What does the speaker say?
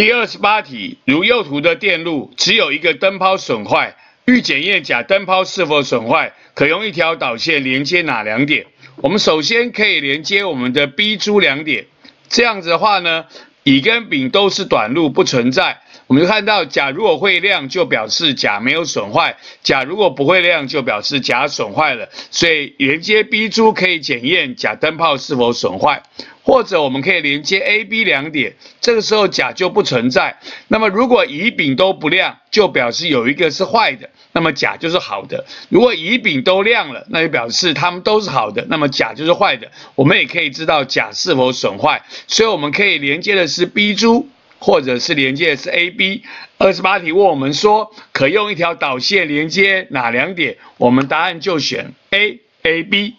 第二十八题，如右图的电路只有一个灯泡损坏，欲检验甲灯泡是否损坏，可用一条导线连接哪两点？我们首先可以连接我们的 B 珠两点，这样子的话呢，乙跟丙都是短路，不存在。我们就看到，甲如果会亮，就表示甲没有损坏；甲如果不会亮，就表示甲损坏了。所以连接 B 珠可以检验甲灯泡是否损坏，或者我们可以连接 A、B 两点，这个时候甲就不存在。那么如果乙、丙都不亮，就表示有一个是坏的，那么甲就是好的。如果乙、丙都亮了，那就表示它们都是好的，那么甲就是坏的。我们也可以知道甲是否损坏，所以我们可以连接的是 B 珠。或者是连接的是 A、B。二十八题问我们说，可用一条导线连接哪两点？我们答案就选 A、A、B。